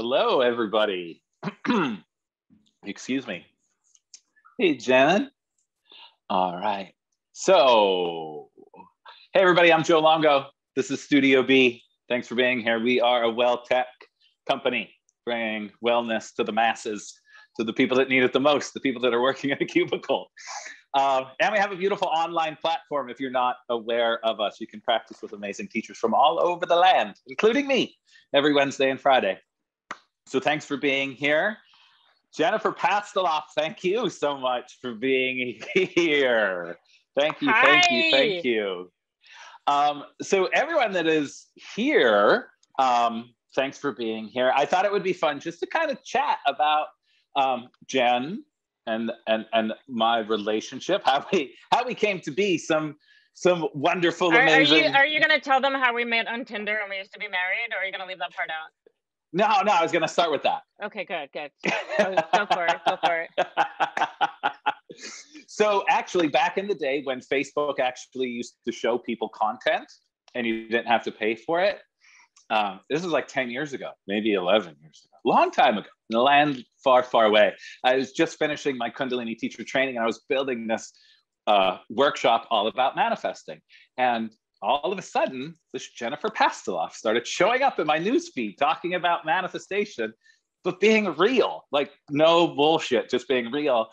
Hello, everybody. Excuse me. Hey, Jen. All right. So, hey, everybody, I'm Joe Longo. This is Studio BE. Thanks for being here. We are a well tech company bringing wellness to the masses, to the people that need it the most, the people that are working in a cubicle. Um, and we have a beautiful online platform. If you're not aware of us, you can practice with amazing teachers from all over the land, including me, every Wednesday and Friday. So thanks for being here. Jennifer Pastiloff, thank you so much for being here. Thank you, Hi. thank you, thank you. Um, so everyone that is here, um, thanks for being here. I thought it would be fun just to kind of chat about um, Jen and and and my relationship, how we how we came to be some some wonderful, Are, are you are you gonna tell them how we met on Tinder and we used to be married, or are you gonna leave that part out? No, no, I was gonna start with that. Okay, good, good. Go, go for it. Go for it. so actually, back in the day when Facebook actually used to show people content and you didn't have to pay for it, um, this is like 10 years ago, maybe 11 years ago, long time ago, in a land far, far away. I was just finishing my Kundalini teacher training and I was building this uh, workshop all about manifesting. And all of a sudden, this Jennifer Pastiloff started showing up in my newsfeed talking about manifestation, but being real, like no bullshit, just being real.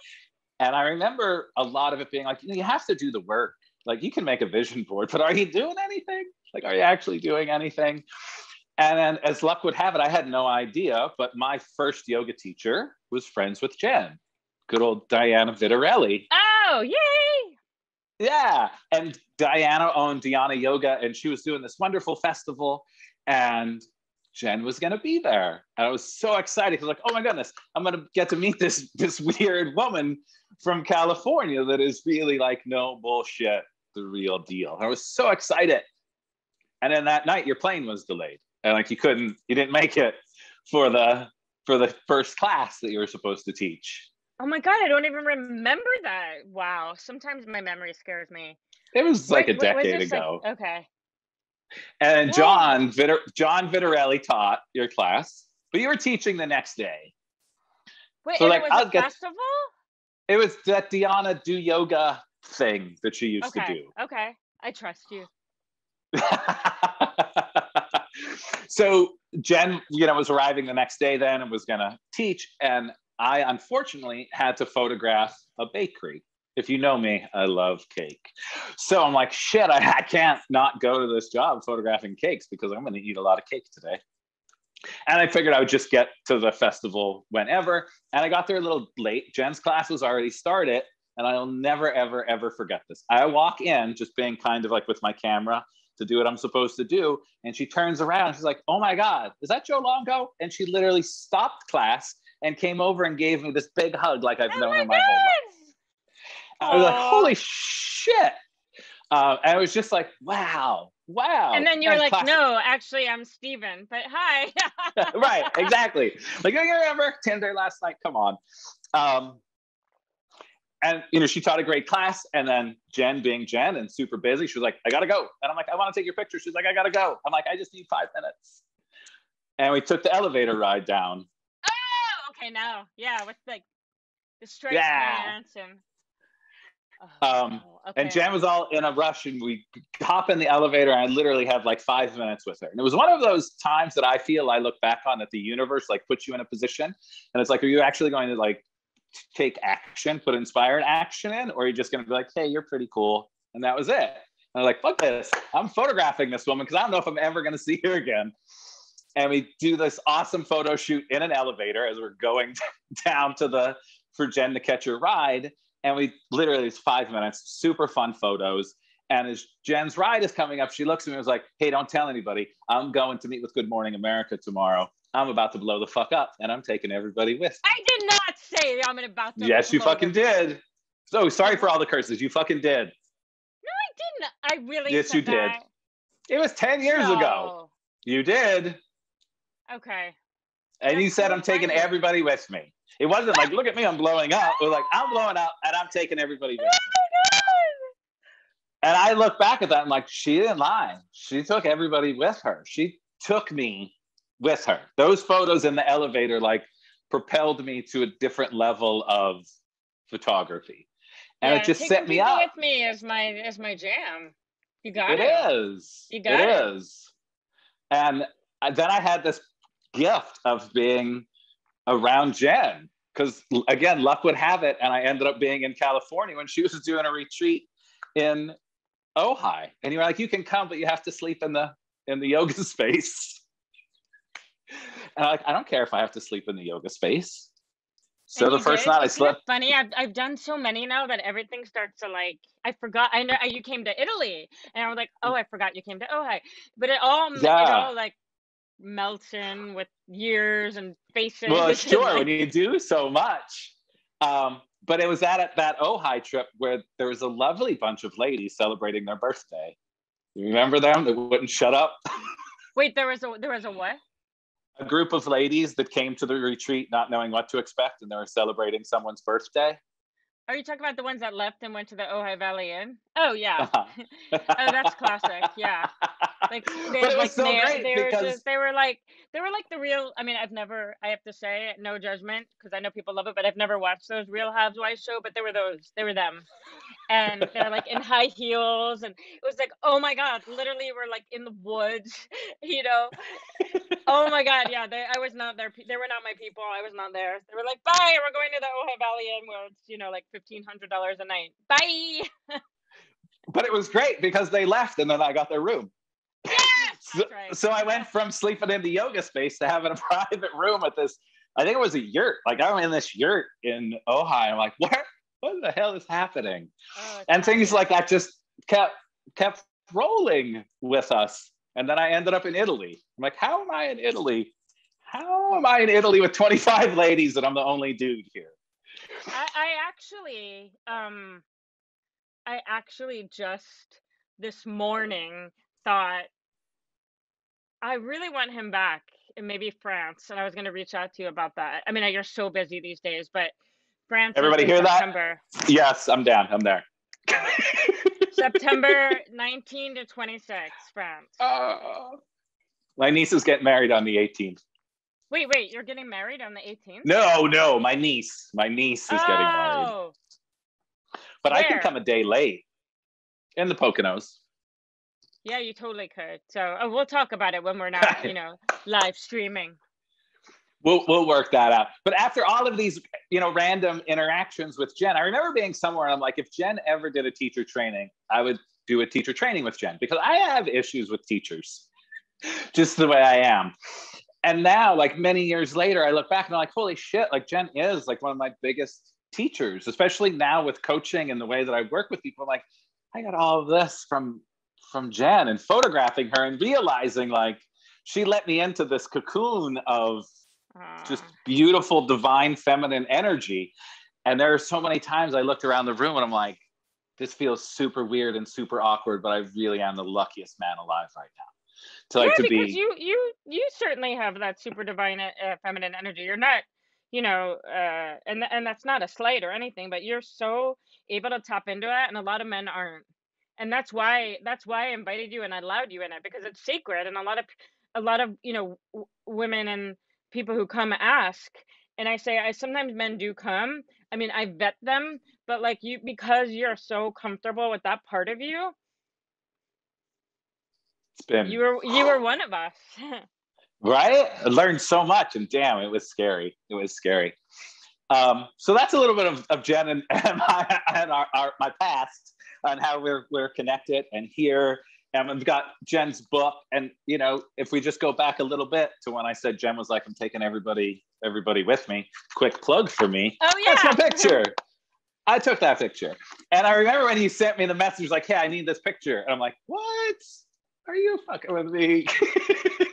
And I remember a lot of it being like, you know, you have to do the work. Like you can make a vision board, but are you doing anything? Like, are you actually doing anything? And then, as luck would have it, I had no idea, but my first yoga teacher was friends with Jen, good old Diana Vitarelli. Oh, yay! Yeah. And Diana owned Diana Yoga, and she was doing this wonderful festival, and Jen was going to be there. And I was so excited because, like, oh my goodness, I'm going to get to meet this this weird woman from California that is really like no bullshit, the real deal. I was so excited. And then that night, your plane was delayed, and like you couldn't, you didn't make it for the for the first class that you were supposed to teach. Oh my god, I don't even remember that. Wow. Sometimes my memory scares me. It was like a decade this, like- ago. okay. And Yeah. John Vitar- John Vitarelli taught your class, but you were teaching the next day. Wait, So, like, it was I'll a get- festival? It was that Diana do yoga thing that she used Okay. to do. Okay. I trust you. so Jen, you know, was arriving the next day then and was gonna teach. And I unfortunately had to photograph a bakery. If you know me, I love cake. So I'm like, shit, I, I can't not go to this job photographing cakes because I'm gonna eat a lot of cake today. And I figured I would just get to the festival whenever. And I got there a little late. Jen's class was already started. And I'll never, ever, ever forget this. I walk in just being kind of like with my camera to do what I'm supposed to do. And she turns around. She's like, oh my God, is that Joe Longo? And she literally stopped class and came over and gave me this big hug like I've Oh known my her my whole life. god! I was like, holy shit. Uh, and I was just like, wow, wow. And then you were like, class- no, actually, I'm Steven, but hi. right, exactly. Like, you remember Tinder last night? Come on. Um, and you know, she taught a great class, and then Jen, being Jen and super busy, she was like, "I gotta go," and I'm like, "I want to take your picture." She's like, "I gotta go." I'm like, "I just need five minutes," and we took the elevator ride down. Okay, now, yeah, with like the stripes Yeah. pants and. Um, Oh, And okay. Jen was all in a rush, and we hop in the elevator, and I literally had like five minutes with her. And it was one of those times that I feel I look back on that the universe like puts you in a position, and it's like, are you actually going to like take action, put inspired action in, or are you just going to be like, hey, you're pretty cool, and that was it? And I'm like, fuck this, I'm photographing this woman because I don't know if I'm ever going to see her again. And we do this awesome photo shoot in an elevator as we're going down to the for Jen to catch her ride and we literally it's five minutes, super fun photos. And as Jen's ride is coming up, she looks at me and was like, "Hey, don't tell anybody. I'm going to meet with Good Morning America tomorrow. I'm about to blow the fuck up, and I'm taking everybody with." me." I did not say I'm about to. Yes, you fucking did. So sorry for all the curses. You fucking did. No, I didn't. I really. Yes, you did. It was ten years ago. You did, No. Okay. and you That's said, "I'm taking everybody with me." It wasn't like, "Look at me, I'm blowing up." It was like, "I'm blowing up, and I'm taking everybody Oh with me." Oh my And I look back at that and like, she didn't lie. She took everybody with her. She took me with her. Those photos in the elevator like propelled me to a different level of photography. And Yeah, it just set me up. with me as my as my jam. You got It it. is. You got it it. is. And then I had this gift of being around Jen because again, luck would have it, and I ended up being in California when she was doing a retreat in Ojai. And you were like, "You can come, but you have to sleep in the in the yoga space." And I'm like, I don't care if I have to sleep in the yoga space. So And the first did? night I slept. funny. I've I've done so many now that everything starts to like. I forgot. I know you came to Italy, and I was like, oh, I forgot you came to Ojai. But it all it Yeah. all like melts in with years and faces. Well, sure, when you do so much. Um, but it was at at that Ojai trip where there was a lovely bunch of ladies celebrating their birthday. You remember them? They wouldn't shut up. Wait, there was a there was a what? A group of ladies that came to the retreat not knowing what to expect, and they were celebrating someone's birthday. Are you talking about the ones that left and went to the Ojai Valley Inn? Oh yeah. oh, Oh, that's classic. Yeah. Like they But like so great they were just they were like they were like the real I mean I've never I have to say no judgment because I know people love it but I've never watched those Real Housewives show but they were those they were them. And they're like in high heels and it was like oh my god literally we're like in the woods you know? Oh my god yeah they I was not there they were not my people I was not there. They were like bye we're going to the Ojai Valley Inn where it's you know like fifteen hundred dollars a night. Bye! But it was great because they left, and then I got their room. So, right. so I went from sleeping in the yoga space to having a private room at this. I think it was a yurt. Like I'm in this yurt in Ojai. I'm like, what? What the hell is happening? Oh, And things like that just kept kept rolling with us. And then I ended up in Italy. I'm like, how am I in Italy? How am I in Italy with 25 ladies and I'm the only dude here? I, I actually, um, I actually just this morning thought I really want him back in maybe France, and I was going to reach out to you about that. I mean, you're so busy these days, but France. Everybody hear that? September. Yes, I'm down. I'm there. September 19 to 26, France. Oh. My niece is getting married on the 18th. Wait, wait, you're getting married on the 18th? No, no, my niece. My niece is getting married. Oh, But I can come a day late in the Poconos. Yeah, you totally could. So oh, we'll talk about it when we're not, you know, live streaming. We'll, we'll work that out. But after all of these, you know, random interactions with Jen, I remember being somewhere and I'm like, if Jen ever did a teacher training, I would do a teacher training with Jen because I have issues with teachers, just the way I am. And now, like many years later, I look back and I'm like, holy shit, like Jen is like one of my biggest teachers, especially now with coaching and the way that I work with people. I'm like, I got all of this from from Jen and photographing her and realizing like she let me into this cocoon of just beautiful divine feminine energy and there are so many times i looked around the room and i'm like this feels super weird and super awkward but i really am the luckiest man alive right now to like yeah, to because be you you you certainly have that super divine uh, feminine energy. You're not, you know, uh, and and that's not a slight or anything, but you're so able to tap into it, and a lot of men aren't. And that's why that's why I invited you and I allowed you in it because it's sacred, and a lot of a lot of you know w- women and people who come ask, and I say I sometimes men do come. I mean, I vet them, but like you because you're so comfortable with that part of you, it's been you were you were one of us. right i learned so much and damn it was scary it was scary um, so that's a little bit of, of jen and, and, my, and our, our, my past and how we're, we're connected and here. And we've got jen's book. And you know if we just go back a little bit to when i said jen was like i'm taking everybody everybody with me. Quick plug for me. Oh yeah, that's my picture. I took that picture. And i remember when he sent me the message like hey i need this picture. And i'm like what? Are you fucking with me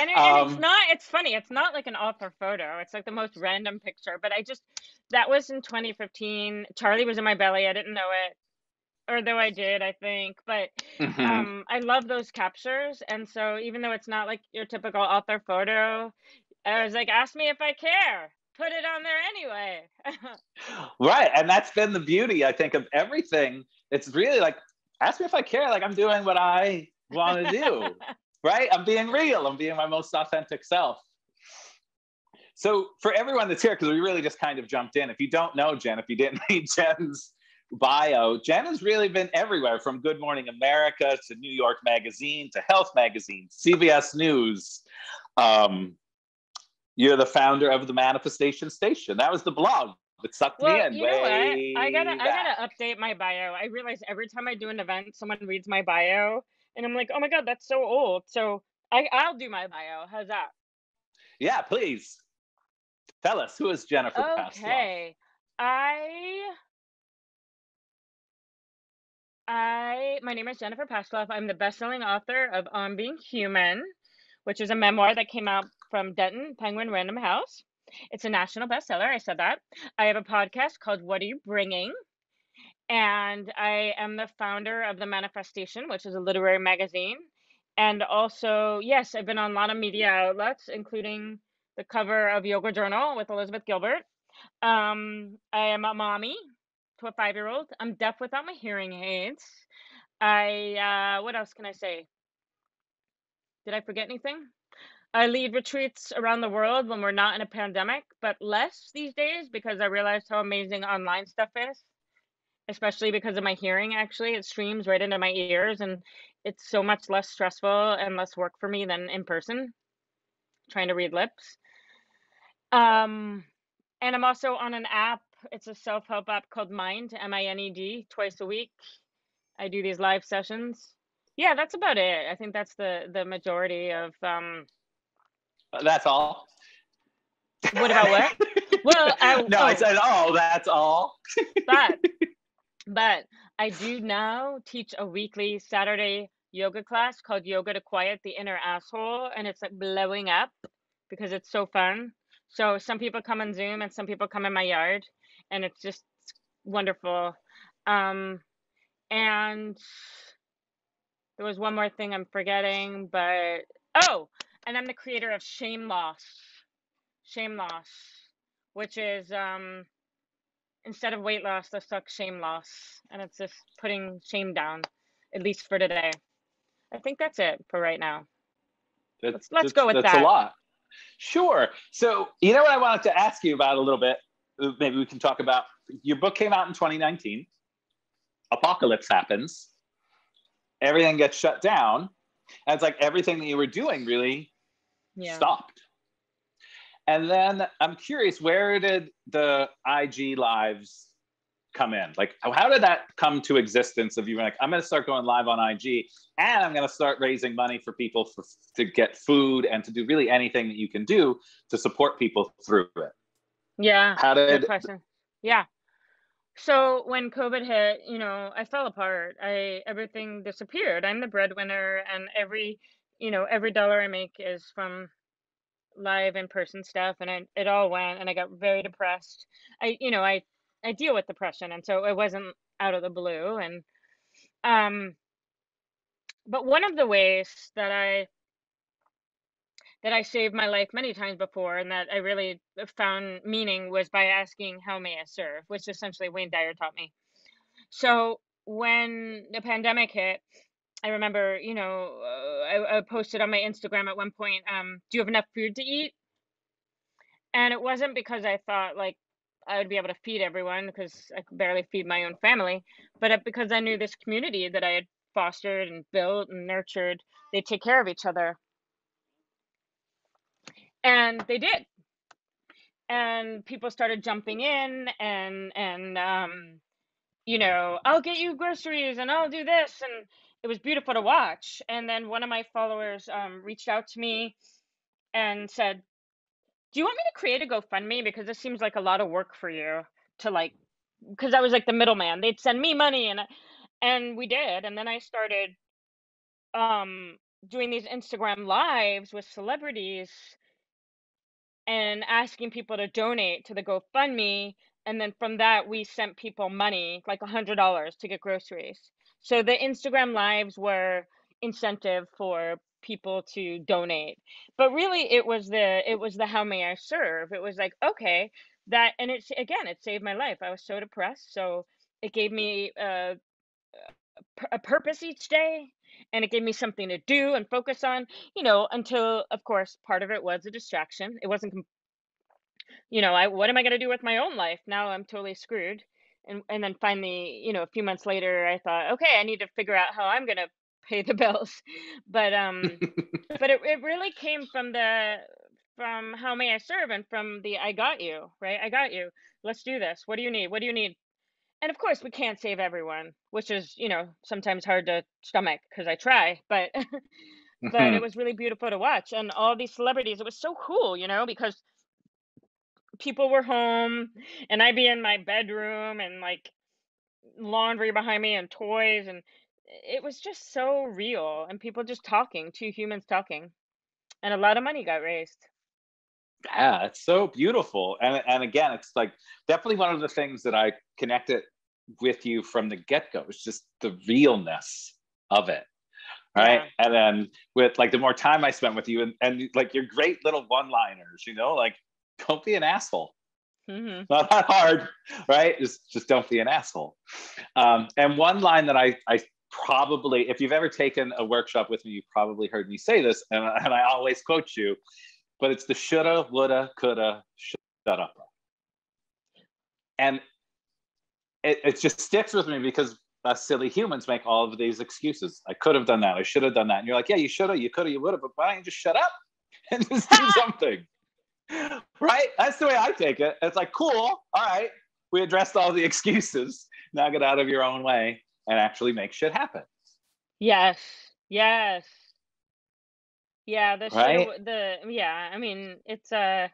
And, Um, it's not, it's funny. It's not like an author photo. It's like the most random picture. But I just, that was in 2015. Charlie was in my belly. I didn't know it. Or though I did, I think. But Mhm. um, I love those captures. And so even though it's not like your typical author photo, I was like, ask me if I care. Put it on there anyway. right and that's been the beauty i think of everything it's really like ask me if i care like i'm doing what i want to do right? I'm being real. I'm being my most authentic self. So for everyone that's here, because we really just kind of jumped in. If you don't know Jen, if you didn't read Jen's bio, Jen has really been everywhere from Good Morning America to New York Magazine to Health Magazine, CBS News. Um, you're the founder of the Manifestation Station. That was the blog that sucked well, me in. you know what? I gotta back. I gotta update my bio. I realize every time I do an event, someone reads my bio, and I'm like, oh my god, that's so old. So I I'll do my bio. How's that? Yeah, please. Tell us who is Jennifer Okay. I I my name is Jennifer Pastiloff. I'm the best-selling author of On Being Human, which is a memoir that came out from Dutton Penguin Random House. It's a national bestseller. I said that. I have a podcast called What Are You Bringing? And I am the founder of The Manifest-Station, which is a literary magazine. And also, yes, I've been on a lot of media outlets, including the cover of Yoga Journal with Elizabeth Gilbert. Um, I am a mommy to a five year old. I'm deaf without my hearing aids. I, uh, what else can I say? Did I forget anything? I lead retreats around the world when we're not in a pandemic, but less these days because I realized how amazing online stuff is, especially because of my hearing. Actually, it streams right into my ears, and it's so much less stressful and less work for me than in person trying to read lips. Um, and I'm also on an app. It's a self help app called Mind, M I N E D, twice a week. I do these live sessions. Yeah, that's about it. I think that's the the majority of. Um, that's all. What about what? well, I, no, oh, I said, oh, that's all. but, but I do now teach a weekly Saturday yoga class called Yoga to Quiet the Inner Asshole, and it's like blowing up because it's so fun. So some people come on Zoom and some people come in my yard, and it's just wonderful. Um, and there was one more thing I'm forgetting, but oh, and I'm the creator of Shame Loss. Shame Loss, which is um, instead of weight loss, let's talk shame loss, and it's just putting shame down, at least for today. I think that's it for right now. That's, let's, let's go with that's that. That's a lot. Sure. So, you know what I wanted to ask you about a little bit? Uh, maybe we can talk about your book came out in 2019. Apocalypse happens. Everything gets shut down. And it's like everything that you were doing really yeah. stopped. And then I'm curious, where did the IG lives come in? Like, how did that come to existence? Of you like, I'm going to start going live on IG, and I'm going to start raising money for people for, to get food and to do really anything that you can do to support people through it. Yeah. How did? Good question. Yeah. So when COVID hit, you know, I fell apart. I everything disappeared. I'm the breadwinner, and every, you know, every dollar I make is from live in person stuff and I, it all went and I got very depressed. I you know, I I deal with depression, and so it wasn't out of the blue. And um, but one of the ways that I that I saved my life many times before, and that I really found meaning was by asking, "How may I serve?" which essentially Wayne Dyer taught me. So when the pandemic hit, I remember, you know, uh, I, I posted on my Instagram at one point, um, "Do you have enough food to eat?" And it wasn't because I thought like I would be able to feed everyone because I could barely feed my own family. But because I knew this community that I had fostered and built and nurtured, they take care of each other. And they did. And people started jumping in and and um, you know, I'll get you groceries and I'll do this and it was beautiful to watch. And then one of my followers um, reached out to me and said, do you want me to create a GoFundMe? Because this seems like a lot of work for you to like, because I was like the middleman. They'd send me money and and we did. And then I started um doing these Instagram lives with celebrities and asking people to donate to the GoFundMe. And then from that, we sent people money, like a hundred dollars to get groceries. So the Instagram lives were incentive for people to donate. But really it was the it was the how may i serve? It was like okay that and it's again it saved my life. I was so depressed. So it gave me uh, a a purpose each day and it gave me something to do and focus on you know until of course part of it was a distraction. It wasn't you know i what am i going to do with my own life? Now i'm totally screwed and and then finally you know a few months later i thought okay i need to figure out how i'm going to pay the bills. But um but it, it really came from the from how may i serve and from the i got you right? I got you. Let's do this. What do you need? What do you need? And of course we can't save everyone which is you know sometimes hard to stomach because i try but but it was really beautiful to watch. And all these celebrities it was so cool you know because people were home and i'd be in my bedroom and like laundry behind me and toys and it was just so real and people just talking two humans talking and a lot of money got raised yeah it's so beautiful and and again it's like definitely one of the things that i connected with you from the get-go it's just the realness of it right yeah. and then with like the more time i spent with you and, and like your great little one liners you know like don't be an asshole mm-hmm. not that hard right just just don't be an asshole um, and one line that i i probably if you've ever taken a workshop with me you probably heard me say this and, and i always quote you but it's the shoulda, woulda, coulda, shut up. And it, it just sticks with me because us silly humans make all of these excuses. I could have done that. I should have done that. And you're like, yeah, you should have, you could have, you would have, but why don't you just shut up and just do something? right? That's the way I take it. It's like, cool. All right. We addressed all the excuses. Now get out of your own way and actually make shit happen. Yes. Yes. Yeah, the right? show, the yeah, I mean, it's uh,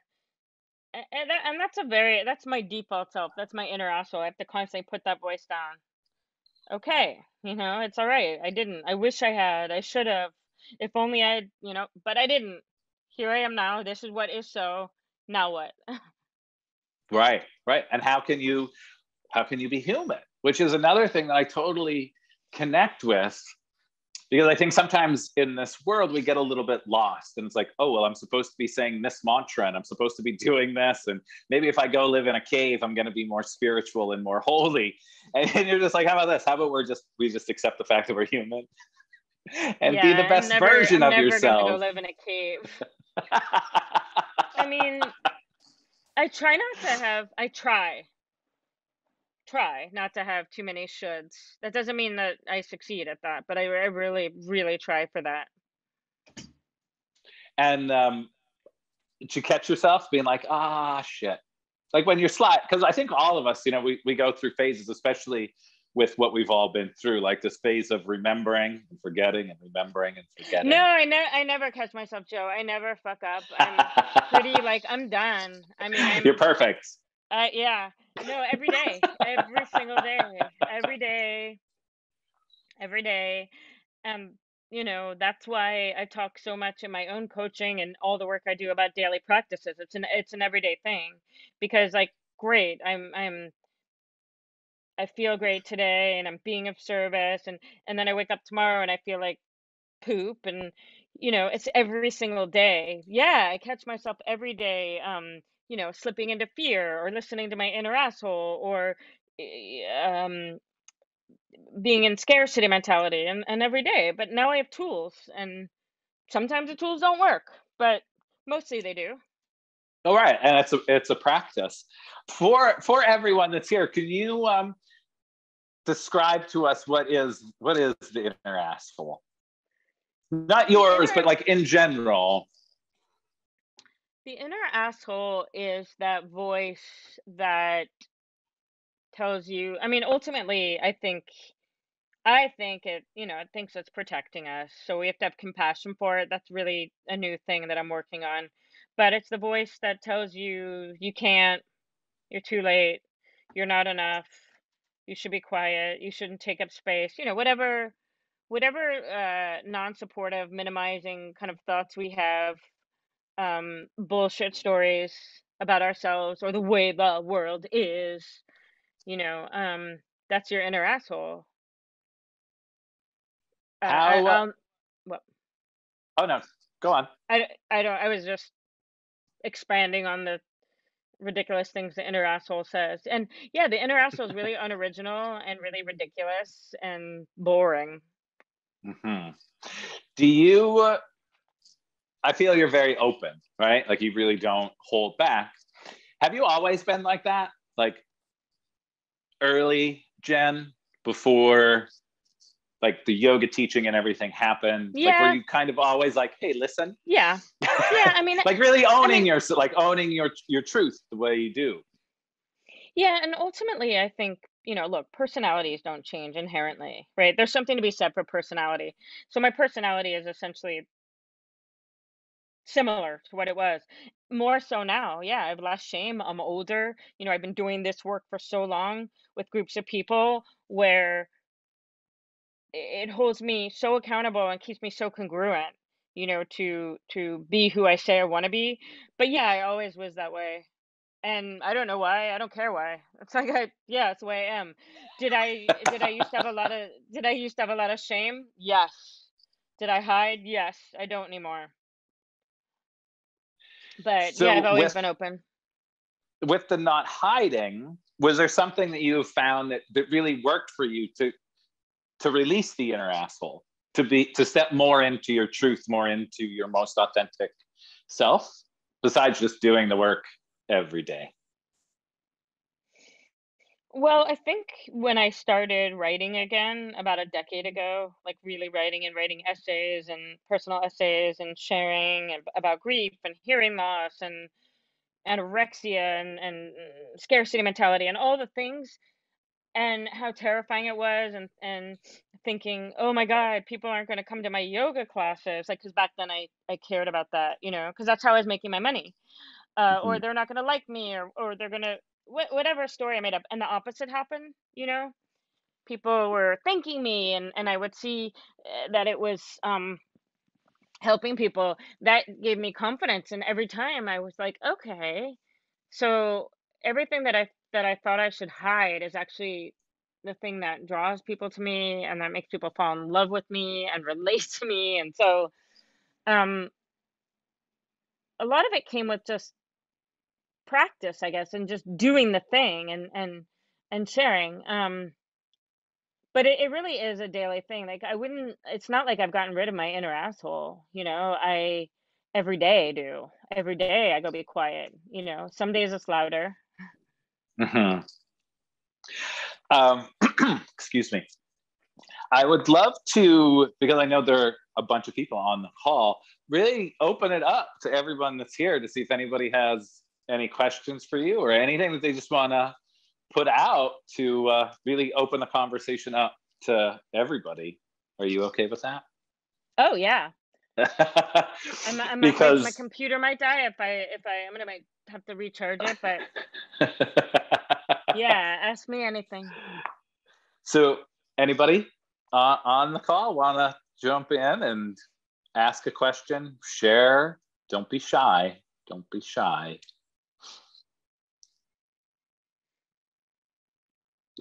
a and, that, and that's a very that's my default self. That's my inner asshole. I have to constantly put that voice down. Okay, you know, it's all right. I didn't. I wish I had. I should have. If only I, you know, but I didn't. Here I am now. This is what is so. Now what? right, right. And how can you how can you be human? Which is another thing that I totally connect with because I think sometimes in this world we get a little bit lost and it's like, oh, well, I'm supposed to be saying this mantra and I'm supposed to be doing this. And maybe if I go live in a cave, I'm going to be more spiritual and more holy. And, and you're just like, how about this? How about we're just, we just accept the fact that we're human and yeah, be the best never, version I'm of never yourself. Gonna go live in a cave. I mean, I try not to have, I try try not to have too many shoulds. That doesn't mean that I succeed at that, but I, I really, really try for that. And um, to catch yourself being like, ah, shit. Like when you're slack, because I think all of us, you know, we, we go through phases, especially with what we've all been through, like this phase of remembering and forgetting and remembering and forgetting. No, I never, I never catch myself, Joe. I never fuck up. I'm pretty like I'm done. I mean, I'm, you're perfect. Uh, yeah, no, every day, every single day, every day, every day. Um, you know, that's why I talk so much in my own coaching and all the work I do about daily practices. It's an it's an everyday thing because like great, I'm I'm I feel great today and I'm being of service and and then I wake up tomorrow and I feel like poop and you know, it's every single day. Yeah, I catch myself every day um you know, slipping into fear or listening to my inner asshole or um, being in scarcity mentality and, and every day. But now I have tools and sometimes the tools don't work, but mostly they do. All right, and it's a it's a practice for for everyone that's here. Can you um, describe to us what is what is the inner asshole? Not yours, inner, but like in general. The inner asshole is that voice that tells you, I mean, ultimately, I think I think it, you know, it thinks it's protecting us. So we have to have compassion for it. That's really a new thing that I'm working on. But it's the voice that tells you you can't, you're too late, you're not enough, you should be quiet, you shouldn't take up space, you know, whatever whatever uh non-supportive minimizing kind of thoughts we have um, bullshit stories about ourselves or the way the world is, you know, um, that's your inner asshole. Uh, How? I, uh, what? Oh no, go on. I, I don't. I was just expanding on the ridiculous things the inner asshole says. And yeah, the inner asshole is really unoriginal and really ridiculous and boring. hmm Do you? Uh, I feel you're very open, right? Like you really don't hold back. Have you always been like that? Like early Jen, before like the yoga teaching and everything happened? Like Yeah. were you kind of always like, hey, listen? Yeah. Yeah, I mean like really owning mean- your like owning your your truth the way you do. Yeah, and ultimately, I think, you know, look, personalities don't change inherently, right? There's something to be said for personality. So my personality is essentially similar to what it was. More so now. Yeah, I've less shame. I'm older. You know, I've been doing this work for so long with groups of people where i- it holds me so accountable and keeps me so congruent, you know, to to be who I say I want to be. But yeah, I always was that way. And I don't know why. I don't care why. It's like I yeah, it's the way I am. Did I did I used to have a lot of did I used to have a lot of shame? Yes. Did I hide? Yes. I don't anymore. But So yeah, I've always with- been open. With the not hiding, was there something that you found that, that really worked for you to to release the inner asshole, to be to step more into your truth, more into your most authentic self, besides just doing the work every day? Well, I think when I started writing again about a decade ago, like really writing and writing essays and personal essays and sharing about grief and hearing loss and anorexia and, and scarcity mentality and all the things and how terrifying it was and, and thinking, oh my God, people aren't going to come to my yoga classes. Like, because back then I, I cared about that, you know, because that's how I was making my money. Uh, or Mhm. they're not going to like me or, or they're going to, wh- whatever story I made up. And the opposite happened, you know, people were thanking me and, and I would see uh, that it was um, helping people. That gave me confidence. And every time I was like, okay, so everything that I that I thought I should hide is actually the thing that draws people to me and that makes people fall in love with me and relate to me. And so um a lot of it came with just practice, I guess, and just doing the thing and and and sharing. Um but it, it really is a daily thing. Like I wouldn't it's not like I've gotten rid of my inner asshole, you know. I every day do. Every day I go be quiet, you know. Some days it's louder. Hmm Um, excuse me. I would love to, because I know there are a bunch of people on the call, really open it up to everyone that's here to see if anybody has any questions for you or anything that they just want to put out to uh, really open the conversation up to everybody. Are you okay with that? Oh yeah. I'm, I'm, my, my computer might die if I if I I'm gonna might have to recharge it, but yeah, ask me anything. So, anybody uh, on the call want to jump in and ask a question, share? Don't be shy. Don't be shy.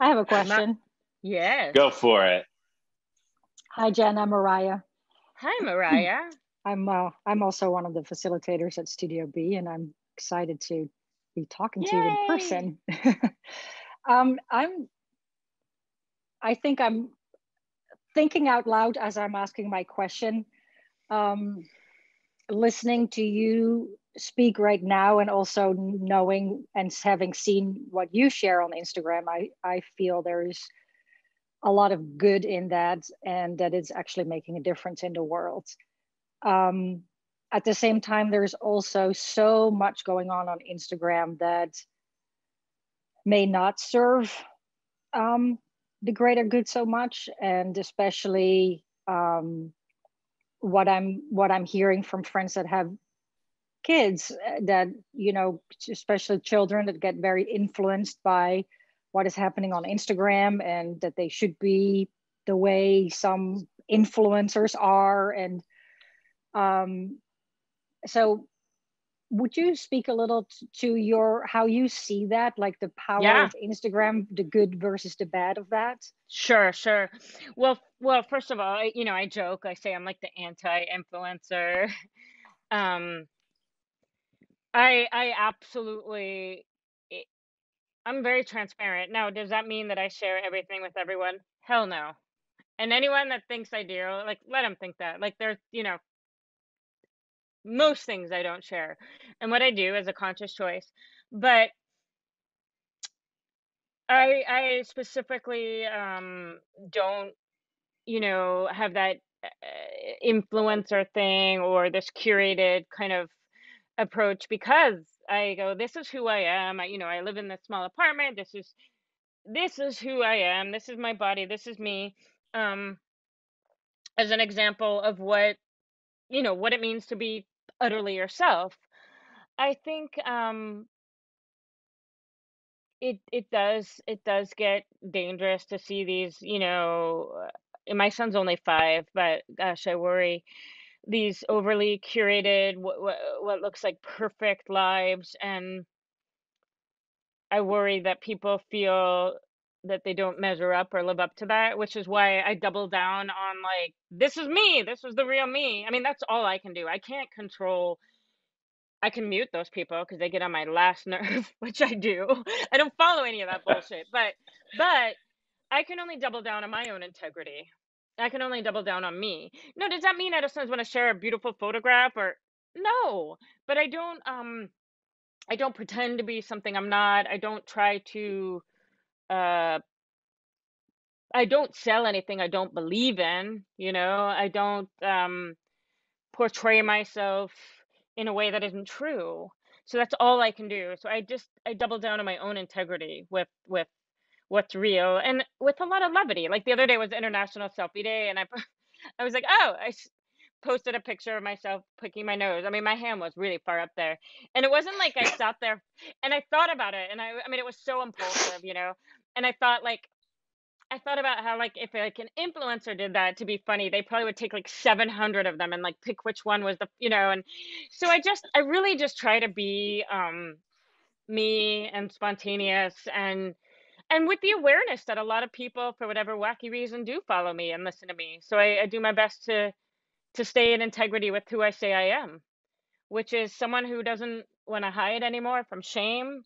I have a question. Yes. Go for it. Hi, Jen. I'm Mariah. Hi, Mariah. I'm uh, I'm also one of the facilitators at Studio BE, and I'm excited to be talking to you in person. um, I'm. I think I'm thinking out loud as I'm asking my question. Um, listening to you speak right now, and also knowing and having seen what you share on Instagram, I I feel there's a lot of good in that, and that it's actually making a difference in the world. Um, at the same time, there's also so much going on on Instagram that may not serve um, the greater good so much, and especially um, what I'm what I'm hearing from friends that have kids uh, that you know, especially children that get very influenced by what is happening on Instagram, and that they should be the way some influencers are, and um, so would you speak a little t- to your how you see that like the power Yeah. of instagram the good versus the bad of that Sure, sure. Well, well, first of all, I, you know, I joke. I say I'm like the anti-influencer. Um, I I absolutely I'm very transparent. Now, does that mean that I share everything with everyone? Hell no. And anyone that thinks I do, like let them think that. Like there's, you know, most things I don't share. And what I do is a conscious choice. But I I specifically um don't, you know, have that uh, influencer thing or this curated kind of approach because I go, this is who I am. I, you know, I live in this small apartment. This is this is who I am. This is my body. This is me. Um, as an example of what, you know, what it means to be utterly yourself. I think um it it does it does get dangerous to see these, you know, my son's only five, but gosh, I worry these overly curated what what, what looks like perfect lives and I worry that people feel that they don't measure up or live up to that, which is why I double down on like, this is me, this is the real me. I mean, that's all I can do. I can't control, I can mute those people because they get on my last nerve, which I do. I don't follow any of that bullshit, but, but I can only double down on my own integrity. I can only double down on me. No, does that mean I just want to share a beautiful photograph or no? But I don't um I don't pretend to be something I'm not. I don't try to uh I don't sell anything I don't believe in, you know. I don't um portray myself in a way that isn't true. So that's all I can do. So I just I double down on my own integrity with with what's real and with a lot of levity. Like the other day was International Selfie Day and I I was like, "Oh, I posted a picture of myself picking my nose. I mean, my hand was really far up there. And it wasn't like I sat there and I thought about it and I I mean, it was so impulsive, you know. And I thought like I thought about how like if like an influencer did that to be funny, they probably would take like 700 of them and like pick which one was the, you know, and so I just I really just try to be um me and spontaneous and and with the awareness that a lot of people for whatever wacky reason do follow me and listen to me. So I, I do my best to to stay in integrity with who I say I am, which is someone who doesn't want to hide anymore from shame,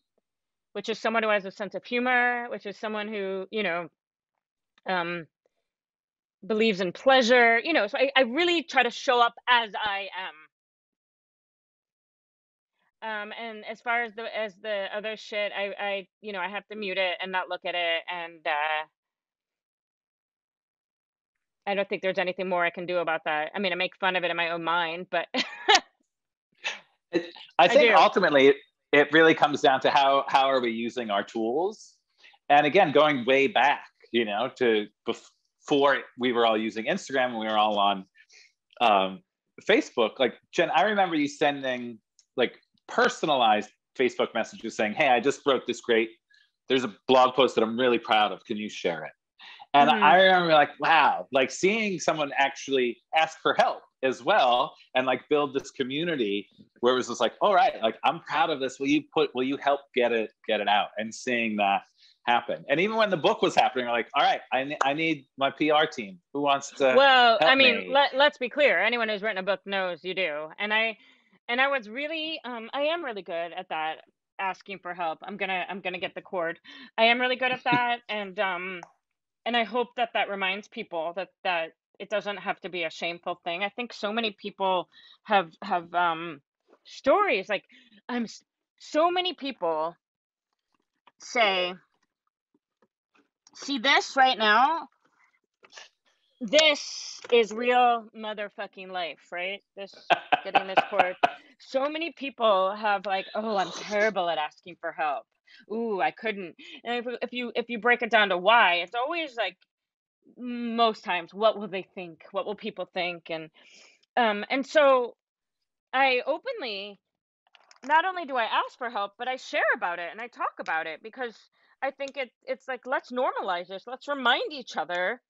which is someone who has a sense of humor, which is someone who, you know, um believes in pleasure, you know, so I, I really try to show up as I am. Um, and as far as the as the other shit, I I you know I have to mute it and not look at it, and uh, I don't think there's anything more I can do about that. I mean, I make fun of it in my own mind, but It, I I think do. ultimately it, it really comes down to how how are we using our tools, and again going way back, you know, to before we were all using Instagram and we were all on um, Facebook. Like Jen, I remember you sending like personalized Facebook messages saying, "Hey, I just wrote this great. There's a blog post that I'm really proud of. Can you share it?" And Mhm. I remember like, wow, like seeing someone actually ask for help as well and like build this community where it was just like, all right, like I'm proud of this. Will you put, will you help get it, get it out? And seeing that happen. And even when the book was happening, we're like, all right, I, ne- I need my PR team. Who wants to Well, I mean, me? let let's be clear. Anyone who's written a book knows you do. And I and I was really um I am really good at that asking for help. I'm gonna I'm gonna get the cord. I am really good at that and um and I hope that that reminds people that that it doesn't have to be a shameful thing. I think so many people have have um stories like I'm so many people say, "See this right now? This is real motherfucking life, right? This getting this cord. So many people have like, "Oh, I'm terrible at asking for help. Ooh, I couldn't." And if, if you if you break it down to why, it's always like most times what will they think what will people think and um and so i openly not only do i ask for help but i share about it and i talk about it because i think it it's like let's normalize this let's remind each other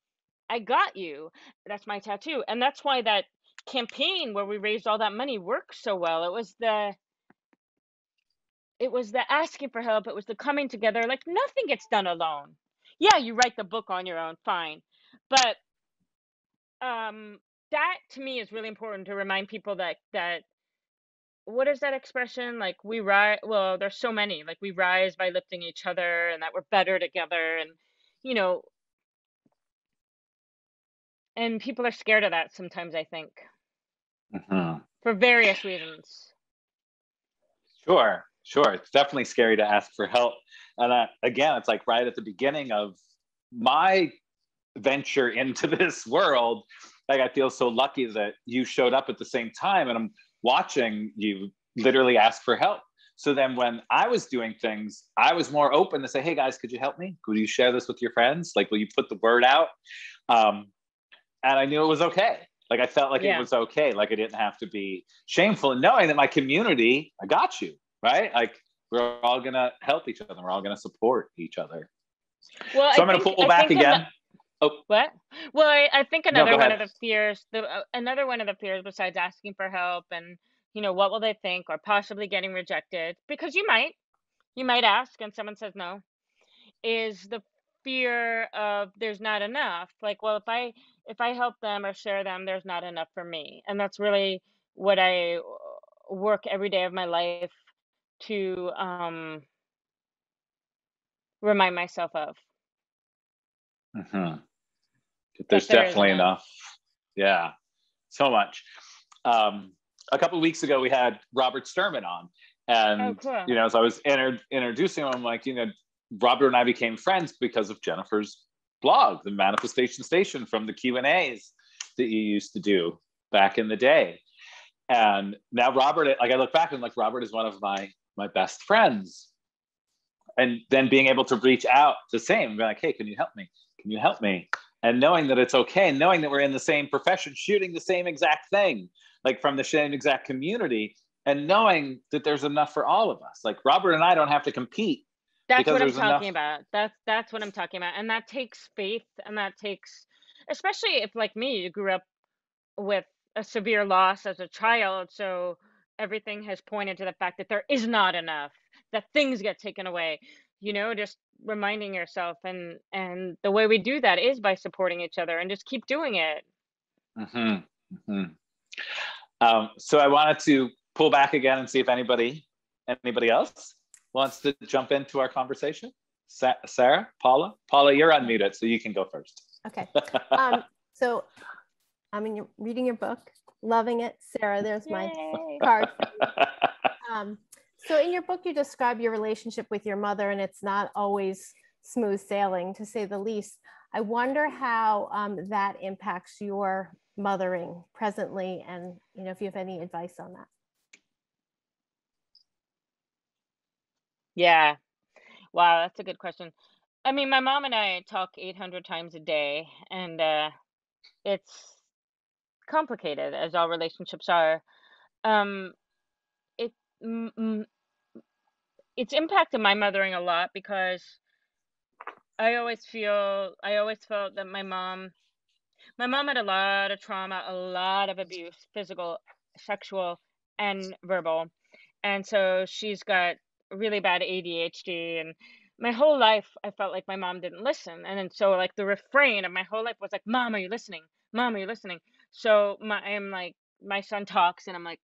i got you that's my tattoo and that's why that campaign where we raised all that money worked so well it was the it was the asking for help it was the coming together like nothing gets done alone yeah you write the book on your own fine but um that to me is really important to remind people that that what is that expression? Like we rise. Well, there's so many. Like we rise by lifting each other, and that we're better together. And you know, and people are scared of that sometimes. I think Mhm. for various reasons. Sure, sure. It's definitely scary to ask for help. And uh, again, it's like right at the beginning of my venture into this world. Like, I feel so lucky that you showed up at the same time and I'm watching you literally ask for help. So then when I was doing things, I was more open to say, hey guys, could you help me? Could you share this with your friends? Like, will you put the word out? Um, and I knew it was okay. Like I felt like Yeah. it was okay. Like I didn't have to be shameful and knowing that my community, I got you, right? Like we're all gonna help each other. We're all gonna support each other. Well, So I I'm gonna pull I back again. Oh, What? Well, I, I think another go one ahead. of the fears, the uh, another one of the fears besides asking for help and you know what will they think or possibly getting rejected because you might, you might ask and someone says no, is the fear of there's not enough. Like, well, if I if I help them or share them, there's not enough for me, and that's really what I uh, work every day of my life to um, remind myself of. mhm. there's there definitely enough. Yeah, so much. Um, a couple of weeks ago, we had Robert Sturman on, and Oh, cool. you know, as I was inter- introducing him, I'm like, you know, Robert and I became friends because of Jennifer's blog, the Manifestation Station, from the Q and A's that you used to do back in the day. And now Robert, like I look back and like Robert is one of my my best friends. And then being able to reach out the same, be like, hey, can you help me? Can you help me? And knowing that it's okay, and knowing that we're in the same profession, shooting the same exact thing, like from the same exact community, and knowing that there's enough for all of us. Like Robert and I don't have to compete. That's because what I'm talking enough- about. That's that's what I'm talking about. And that takes faith and that takes especially if like me, you grew up with a severe loss as a child, so everything has pointed to the fact that there is not enough, that things get taken away. You know, just reminding yourself and and the way we do that is by supporting each other and just keep doing it. Mhm, mhm. Um, so I wanted to pull back again and see if anybody, anybody else wants to jump into our conversation. Sa- Sarah, Paula, Paula, you're unmuted, so you can go first. Okay. Um, so I'm in your, reading your book, loving it. Sarah, there's my card. Um, so in your book, you describe your relationship with your mother, and it's not always smooth sailing, to say the least. I wonder how um, that impacts your mothering presently, and you know if you have any advice on that. Yeah. Wow, that's a good question. I mean, my mom and I talk 800 times a day, and uh, it's complicated, as all relationships are. Um, it mm, mm, it's impacted my mothering a lot because I always feel I always felt that my mom my mom had a lot of trauma, a lot of abuse, physical, sexual, and verbal. And so she's got really bad ADHD and my whole life I felt like my mom didn't listen. And then so like the refrain of my whole life was like, Mom, are you listening? Mom, are you listening? So my I'm like my son talks and I'm like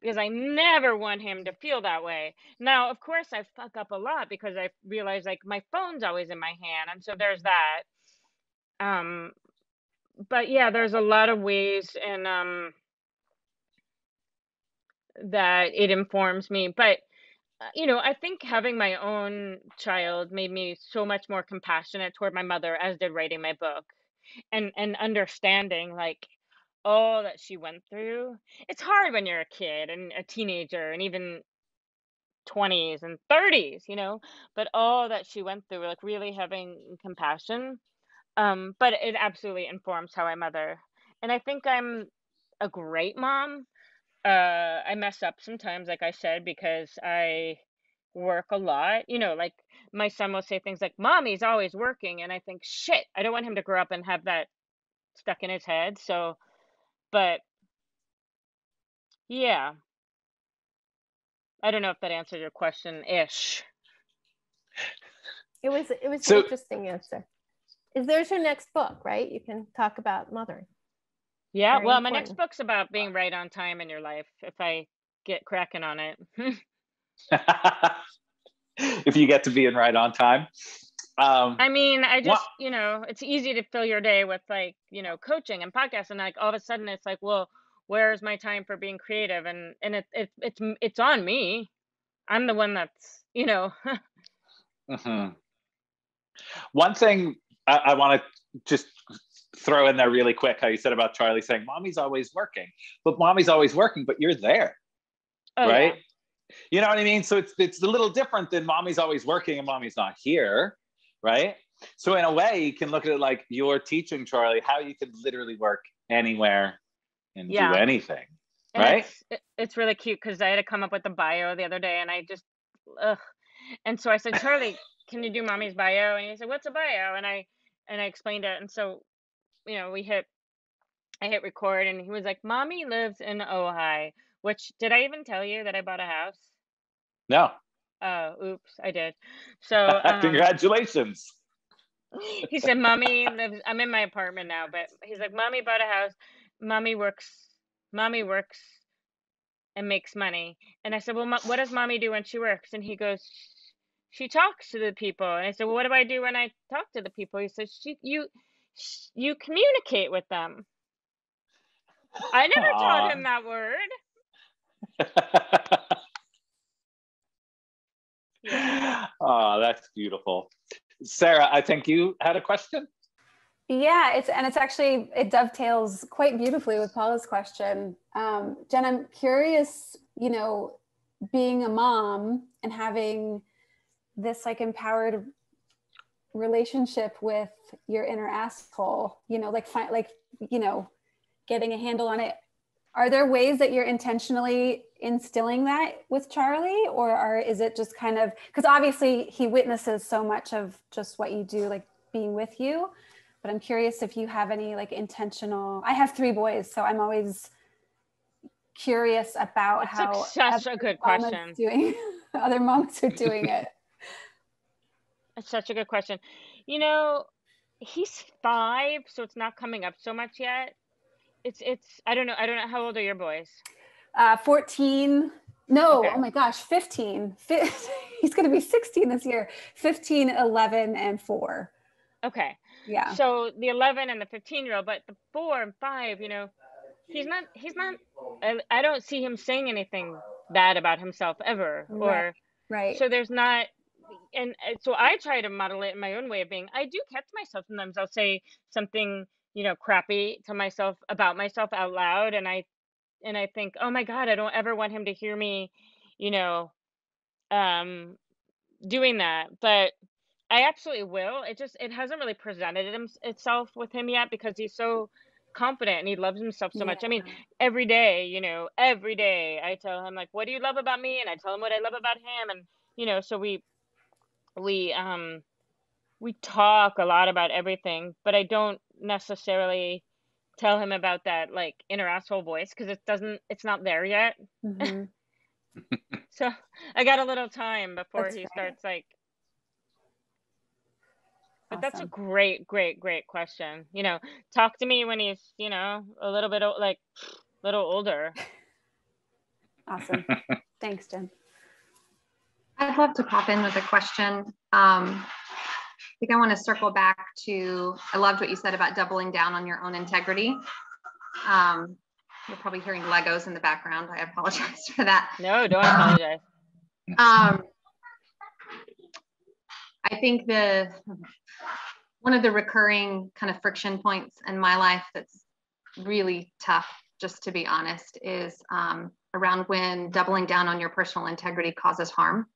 because I never want him to feel that way. Now, of course, I fuck up a lot because I realize like my phone's always in my hand, and so there's that. Um, but yeah, there's a lot of ways and um that it informs me. But you know, I think having my own child made me so much more compassionate toward my mother, as did writing my book, and and understanding like all that she went through. It's hard when you're a kid and a teenager, and even 20s and 30s, you know, but all that she went through, like really having compassion. Um, but it absolutely informs how I mother. And I think I'm a great mom. Uh, I mess up sometimes, like I said, because I work a lot. You know, like my son will say things like, Mommy's always working. And I think, shit, I don't want him to grow up and have that stuck in his head. So, but yeah, I don't know if that answered your question ish. It was it was So- an interesting answer. Is there's your next book, right? You can talk about mothering. Yeah, Very well, my next book's about being right on time in your life. If I get cracking on it. if you get to being right on time. Um, I mean, I just, you know, it's easy to fill your day with like, you know, coaching and podcasts, and like all of a sudden it's like, well, where's my time for being creative? And and it, it it's it's on me. I'm the one that's, you know. mm-hmm. One thing I, I want to just throw in there really quick how you said about Charlie saying, Mommy's always working, but mommy's always working, but you're there. Oh, right. Yeah. You know what I mean? So it's it's a little different than mommy's always working and mommy's not here. Right. So in a way, you can look at it like you're teaching Charlie how you can literally work anywhere and yeah. do anything. And right. It's, it's really cute because I had to come up with the bio the other day and I just ugh. And so I said, Charlie, can you do mommy's bio? And he said, What's a bio? And I and I explained it. And so you know, we hit, I hit record and he was like, Mommy lives in Ojai, which did I even tell you that I bought a house? No. Oh, oops, I did. So, um, congratulations. He said, Mommy lives, I'm in my apartment now, but he's like, Mommy bought a house. Mommy works, Mommy works and makes money. And I said, Well, what does Mommy do when she works? And he goes, she talks to the people. And I said, Well, what do I do when I talk to the people? He says, She you you communicate with them. I never Aww. taught him that word. yeah. Oh, that's beautiful. Sarah, I think you had a question. Yeah, it's and it's actually it dovetails quite beautifully with Paula's question. Um, Jen, I'm curious, you know, being a mom and having this like empowered relationship with your inner asshole you know like find like you know getting a handle on it. Are there ways that you're intentionally instilling that with charlie or are, is it just kind of because obviously he witnesses so much of just what you do like being with you but i'm curious if you have any like intentional i have three boys so i'm always curious about That's how such a good question. doing other moms are doing it That's such a good question. You know, he's five, so it's not coming up so much yet. It's it's I don't know I don't know how old are your boys? Uh, 14. No, okay. oh my gosh, 15. he's going to be 16 this year. 15, 11, and four. Okay. Yeah. So the 11 and the 15 year old, but the four and five, you know, he's not, he's not, I, I don't see him saying anything bad about himself ever. Right. Or, right. So there's not, and uh, so I try to model it in my own way of being. I do catch myself sometimes. I'll say something, you know, crappy to myself about myself out loud, and I, and I think, oh my god, I don't ever want him to hear me, you know, um, doing that. But I absolutely will. It just it hasn't really presented itself with him yet because he's so confident and he loves himself so yeah. much. I mean, every day, you know, every day I tell him like, "What do you love about me?" and I tell him what I love about him, and you know, so we we um we talk a lot about everything, but I don't necessarily tell him about that like inner asshole voice because it doesn't it's not there yet. Mm-hmm. so I got a little time before that's he great. starts like but awesome. that's a great, great, great question. You know, talk to me when he's, you know, a little bit like a little older. awesome. Thanks, Jen. I'd love to pop in with a question. Um, I think I want to circle back to, I loved what you said about doubling down on your own integrity. Um, you're probably hearing Legos in the background. I apologize for that. No, don't apologize. Um, I think the one of the recurring kind of friction points in my life that's really tough, just to be honest, is um, around when doubling down on your personal integrity causes harm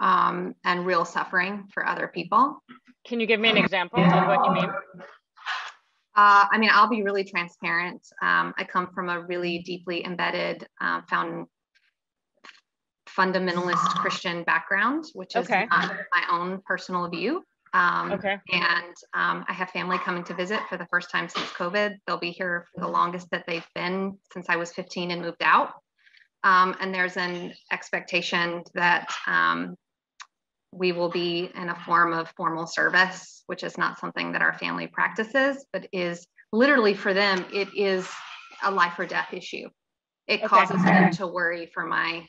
um, and real suffering for other people. Can you give me an example of what you mean? Uh, I mean, I'll be really transparent. Um, I come from a really deeply embedded, uh, found fundamentalist Christian background, which is okay. my own personal view. Um, okay. And um, I have family coming to visit for the first time since COVID. They'll be here for the longest that they've been since I was 15 and moved out. Um, and there's an expectation that um, we will be in a form of formal service, which is not something that our family practices, but is literally for them, it is a life or death issue. It okay. causes them to worry for my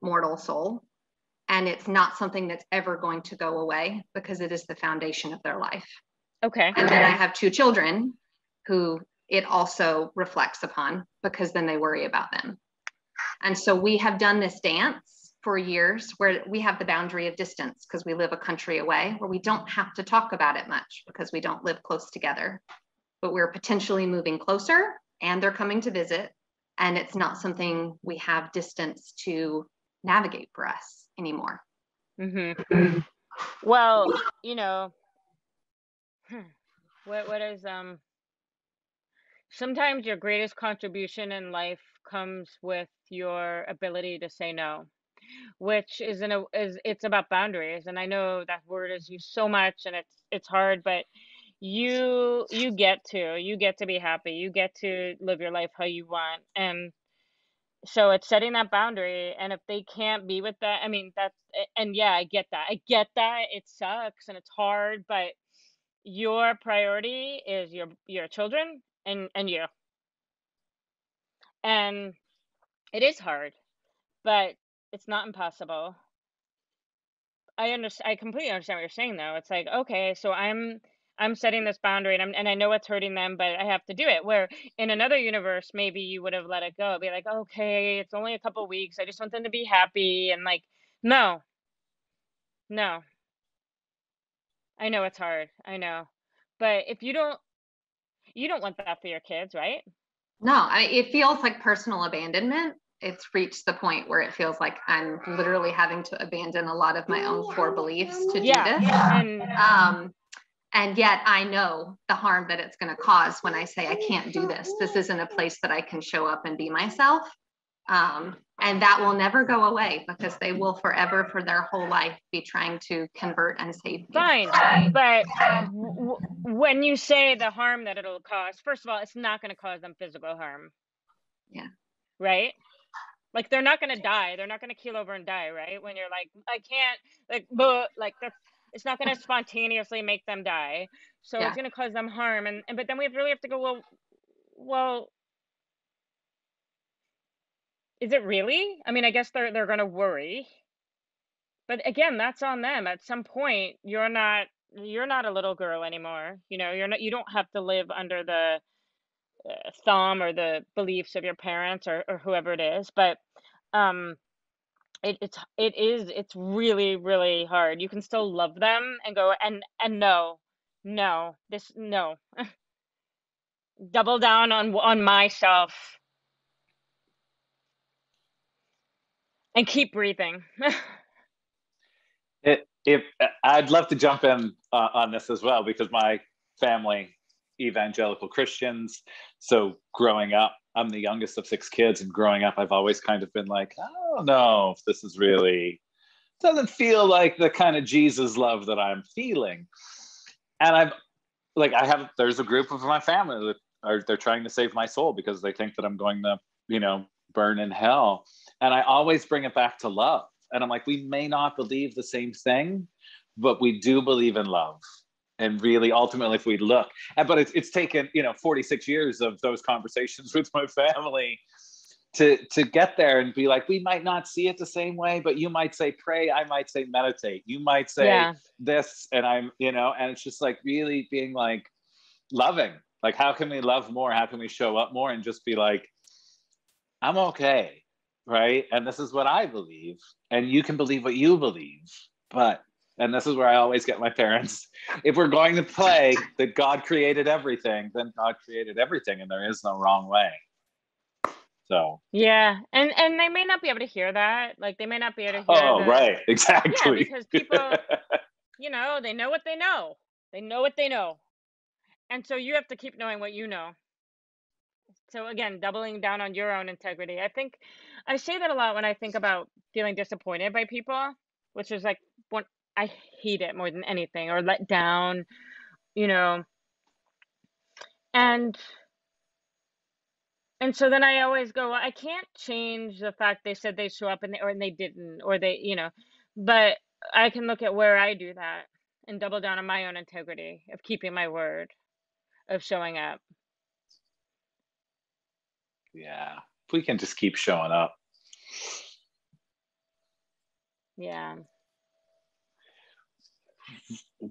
mortal soul. And it's not something that's ever going to go away because it is the foundation of their life. Okay. And then I have two children who it also reflects upon because then they worry about them. And so we have done this dance for years where we have the boundary of distance because we live a country away where we don't have to talk about it much because we don't live close together. But we're potentially moving closer and they're coming to visit. And it's not something we have distance to navigate for us anymore. Mm-hmm. Well, you know, hmm, what what is um sometimes your greatest contribution in life comes with your ability to say no which is in a is it's about boundaries and i know that word is used so much and it's it's hard but you you get to you get to be happy you get to live your life how you want and so it's setting that boundary and if they can't be with that i mean that's and yeah i get that i get that it sucks and it's hard but your priority is your your children and and you. And it is hard but it's not impossible. I understand i completely understand what you're saying though. It's like okay so i'm i'm setting this boundary and, I'm, and i know it's hurting them but i have to do it. Where in another universe maybe you would have let it go. Be like okay it's only a couple weeks. I just want them to be happy and like no. No. I know it's hard. I know. But if you don't you don't want that for your kids, right? No, I, it feels like personal abandonment. It's reached the point where it feels like I'm literally having to abandon a lot of my own core beliefs to yeah. do this. And, um, and yet I know the harm that it's going to cause when I say I can't do this. This isn't a place that I can show up and be myself. Um, and that will never go away because they will forever for their whole life be trying to convert and save me. fine but w- when you say the harm that it'll cause first of all it's not going to cause them physical harm yeah right like they're not going to die they're not going to keel over and die right when you're like i can't like but like that's it's not going to spontaneously make them die so yeah. it's going to cause them harm and, and but then we really have to go well well is it really? I mean, I guess they're they're gonna worry. But again, that's on them. At some point, you're not you're not a little girl anymore. You know, you're not you don't have to live under the thumb or the beliefs of your parents or or whoever it is. But um it, it's it is it's really really hard. You can still love them and go and and no, no, this no. Double down on on myself and keep breathing. it, if I'd love to jump in uh, on this as well because my family evangelical Christians. So growing up, I'm the youngest of six kids, and growing up, I've always kind of been like, I don't know if this is really doesn't feel like the kind of Jesus love that I'm feeling. And I'm like, I have there's a group of my family that are they're trying to save my soul because they think that I'm going to, you know, burn in hell. And I always bring it back to love. And I'm like, we may not believe the same thing, but we do believe in love. And really, ultimately, if we look, but it's, it's taken, you know, 46 years of those conversations with my family to to get there and be like we might not see it the same way but you might say pray i might say meditate you might say yeah. this and i'm you know and it's just like really being like loving like how can we love more how can we show up more and just be like i'm okay right? And this is what I believe, and you can believe what you believe. But, and this is where I always get my parents if we're going to play that God created everything, then God created everything, and there is no wrong way. So yeah, and and they may not be able to hear that. Like they may not be able to hear. Oh, the, right, exactly. Yeah, because people, you know, they know what they know. They know what they know, and so you have to keep knowing what you know. So again, doubling down on your own integrity. I think I say that a lot when I think about feeling disappointed by people, which is like when I hate it more than anything, or let down, you know. And and so then I always go, well, I can't change the fact they said they show up and they or and they didn't, or they, you know, but I can look at where I do that and double down on my own integrity of keeping my word, of showing up. Yeah, we can just keep showing up. Yeah.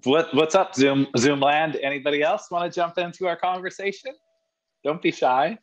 What what's up, Zoom Zoom land? Anybody else want to jump into our conversation? Don't be shy.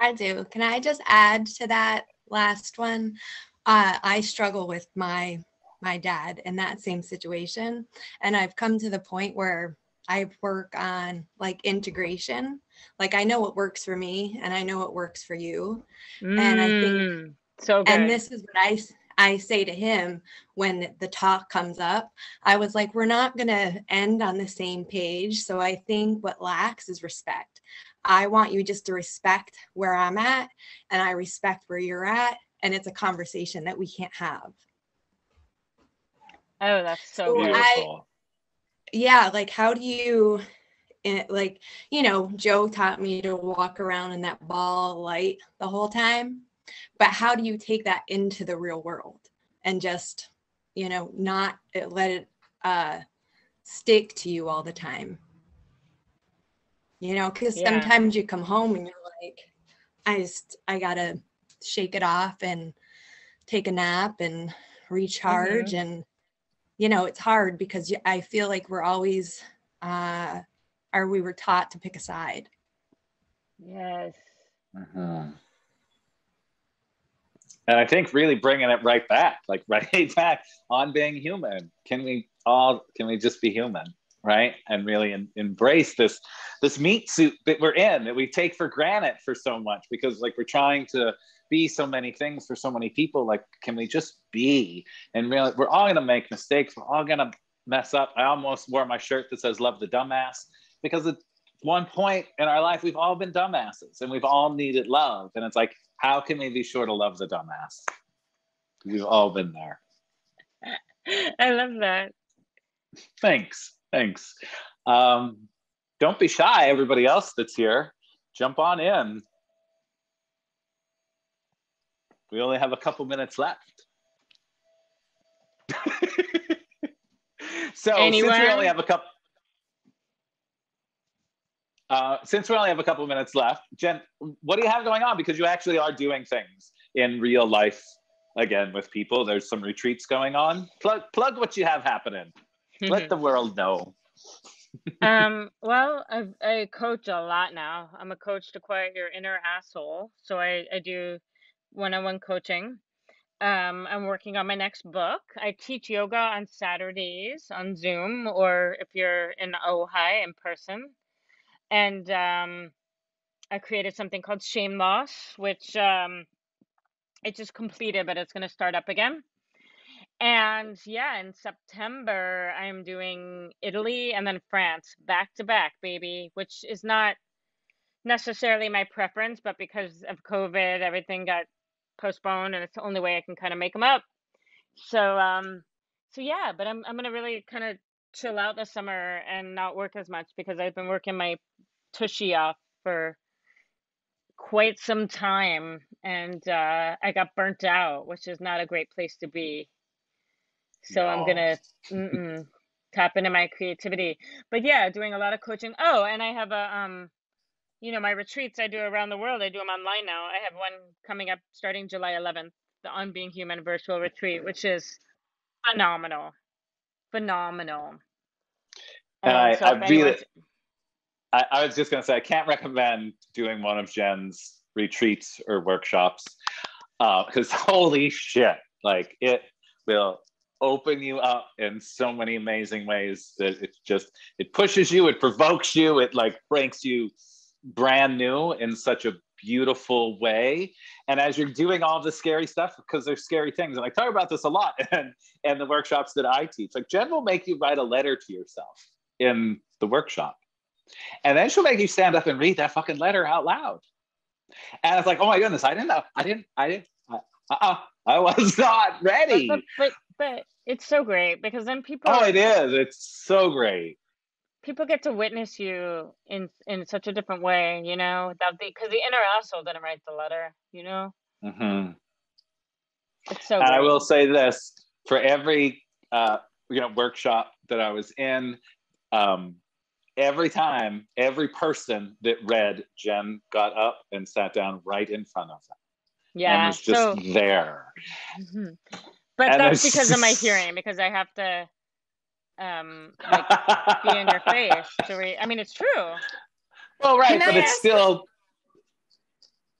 I do. Can I just add to that last one? Uh, I struggle with my my dad in that same situation, and I've come to the point where I work on like integration. Like I know what works for me, and I know what works for you, mm, and I think mm, so. Good. And this is what I I say to him when the talk comes up, I was like, we're not going to end on the same page. So I think what lacks is respect. I want you just to respect where I'm at and I respect where you're at. And it's a conversation that we can't have. Oh, that's so, so beautiful. I, yeah, like how do you eh, like, you know, Joe taught me to walk around in that ball of light the whole time but how do you take that into the real world and just you know not let it uh stick to you all the time? You know because yeah. sometimes you come home and you're like i just i gotta shake it off and take a nap and recharge. Mm-hmm. and you know it's hard because i feel like we're always uh or we were taught to pick a side. Yes. Uh-huh and I think really bringing it right back, like right back on being human. Can we all? Can we just be human, right? And really embrace this this meat suit that we're in that we take for granted for so much because like we're trying to be so many things for so many people. Like, can we just be? And really, we're all gonna make mistakes. We're all gonna mess up. I almost wore my shirt that says "Love the Dumbass" because at one point in our life we've all been dumbasses and we've all needed love. And it's like how can we be sure to love the dumbass? We've all been there. I love that. Thanks. Thanks. Um, don't be shy, everybody else that's here. Jump on in. We only have a couple minutes left. so Anyone? since we only have a couple uh, since we only have a couple of minutes left, Jen, what do you have going on? Because you actually are doing things in real life again with people. There's some retreats going on. Plug, plug what you have happening. Let the world know. um, well, I, I coach a lot now. I'm a coach to quiet your inner asshole. So I, I do one-on-one coaching. Um, I'm working on my next book. I teach yoga on Saturdays on Zoom, or if you're in Ojai in person and um, I created something called Shame Loss, which um, it just completed, but it's going to start up again. And yeah, in September, I'm doing Italy and then France back to back, baby, which is not necessarily my preference, but because of COVID, everything got postponed and it's the only way I can kind of make them up. So, um, so yeah, but I'm, I'm going to really kind of chill out this summer and not work as much because I've been working my tushy off for quite some time and uh, I got burnt out, which is not a great place to be. So no. I'm gonna tap into my creativity. But yeah, doing a lot of coaching. Oh, and I have a um, you know, my retreats I do around the world. I do them online now. I have one coming up starting July 11th, the On Being Human virtual retreat, which is phenomenal, phenomenal. And um, I, so I really, I, I was just going to say, I can't recommend doing one of Jen's retreats or workshops because uh, holy shit, like it will open you up in so many amazing ways that it just it pushes you it provokes you it like breaks you brand new in such a beautiful way. And as you're doing all the scary stuff because there's scary things and i talk about this a lot and and the workshops that i teach like jen will make you write a letter to yourself in the workshop and then she'll make you stand up and read that fucking letter out loud. And it's like, oh my goodness, I didn't know. I didn't, I didn't, uh uh I was not ready. But, but, but, it's so great because then people. Oh, it is. It's so great. People get to witness you in in such a different way, you know, because the, the inner asshole didn't write the letter, you know. Mm-hmm. It's so. And great. I will say this: for every uh, you know workshop that I was in, um, every time, every person that read, Jen got up and sat down right in front of them. yeah and was just so, there mm-hmm. but and that's because of my hearing because i have to um like be in your face to read i mean it's true well right can but I it's still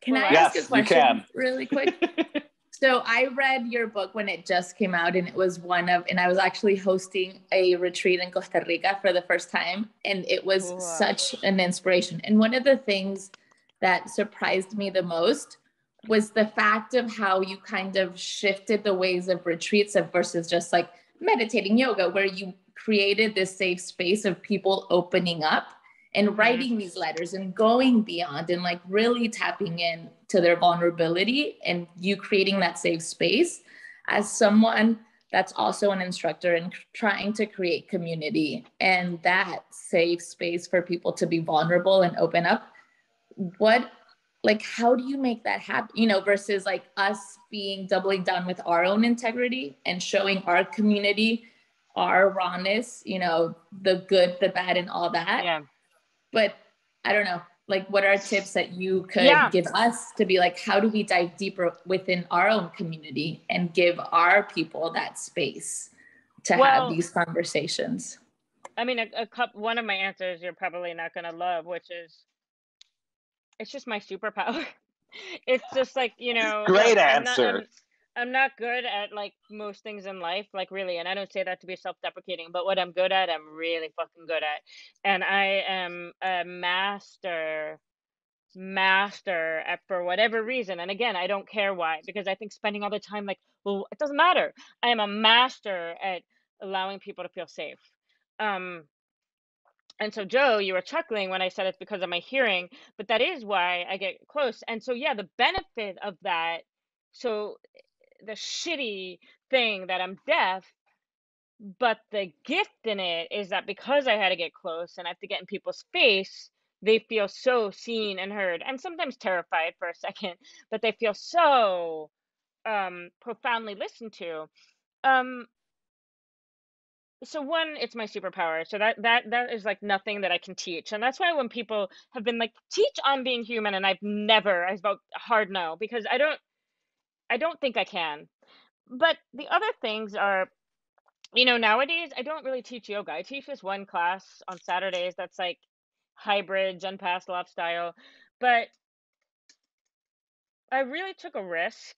can i yes, ask a question really quick So I read your book when it just came out, and it was one of, and I was actually hosting a retreat in Costa Rica for the first time, and it was wow. such an inspiration. And one of the things that surprised me the most was the fact of how you kind of shifted the ways of retreats of versus just like meditating yoga, where you created this safe space of people opening up and mm-hmm. writing these letters and going beyond and like really tapping in to their vulnerability and you creating that safe space as someone that's also an instructor and trying to create community and that safe space for people to be vulnerable and open up. What like how do you make that happen you know versus like us being doubling down with our own integrity and showing our community our rawness you know the good the bad and all that? Yeah but I don't know, like what are tips that you could yeah. give us to be like, how do we dive deeper within our own community and give our people that space to well, have these conversations? I mean, a, a cup, one of my answers you're probably not going to love, which is it's just my superpower. it's just like, you know, great answer. I'm not, I'm, I'm not good at like most things in life, like really, and I don't say that to be self-deprecating, but what I'm good at, I'm really fucking good at. And I am a master master at for whatever reason. And again, I don't care why because I think spending all the time like, well, it doesn't matter. I am a master at allowing people to feel safe. Um and so joe you were chuckling when i said it's because of my hearing but that is why i get close and so yeah the benefit of that so the shitty thing that I'm deaf, but the gift in it is that because I had to get close and I have to get in people's face, they feel so seen and heard and sometimes terrified for a second, but they feel so um, profoundly listened to. Um, so one it's my superpower so that that that is like nothing that i can teach and that's why when people have been like teach on being human and i've never i've vote hard no because i don't I don't think I can. But the other things are, you know, nowadays I don't really teach yoga. I teach this one class on Saturdays that's like hybrid, Jen Pastiloff style. But I really took a risk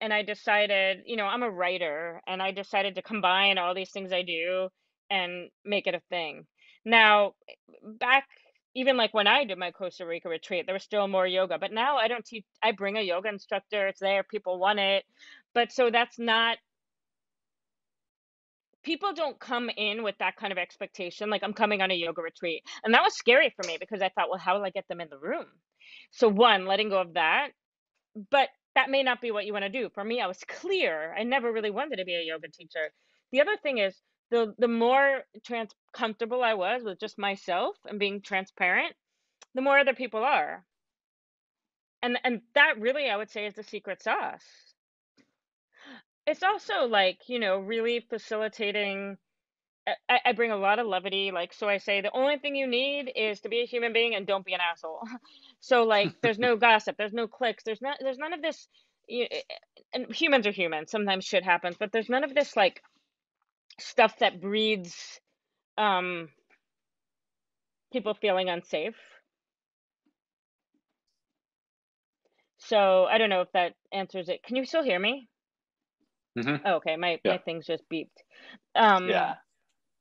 and I decided, you know, I'm a writer and I decided to combine all these things I do and make it a thing. Now, back even like when I did my Costa Rica retreat, there was still more yoga. But now I don't teach, I bring a yoga instructor, it's there, people want it. But so that's not, people don't come in with that kind of expectation. Like I'm coming on a yoga retreat. And that was scary for me because I thought, well, how will I get them in the room? So, one, letting go of that. But that may not be what you want to do. For me, I was clear. I never really wanted to be a yoga teacher. The other thing is, the the more trans comfortable I was with just myself and being transparent, the more other people are. And and that really I would say is the secret sauce. It's also like, you know, really facilitating I, I bring a lot of levity. Like, so I say the only thing you need is to be a human being and don't be an asshole. So, like, there's no gossip, there's no clicks, there's not, there's none of this. Eh, and humans are humans. Sometimes shit happens, but there's none of this like stuff that breeds um, people feeling unsafe. So I don't know if that answers it. Can you still hear me? Mm-hmm. Oh, okay, my yeah. my things just beeped. Um, yeah.